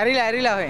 हरीला हरीला हुए